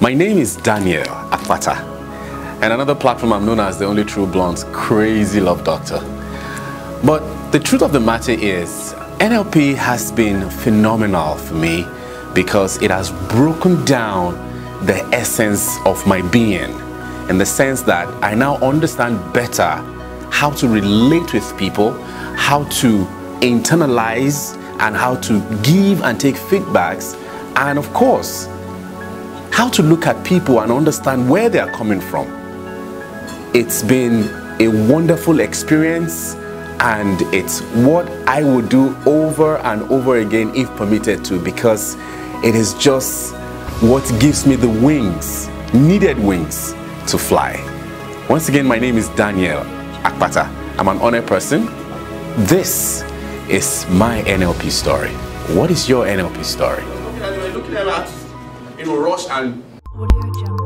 My name is Daniel Akpata, and another platform I'm known as the only true blunt crazy love doctor. But the truth of the matter is, NLP has been phenomenal for me because it has broken down the essence of my being in the sense that I now understand better how to relate with people, how to internalize, and how to give and take feedbacks, and of course, how to look at people and understand where they are coming from. It's been a wonderful experience and it's what I would do over and over again if permitted to because it is just what gives me the wings, needed wings to fly. Once again, my name is Daniel Akpata. I'm an honest person. This is my NLP story. What is your NLP story? looking at looking at that, you know, rush and Audio Jungle.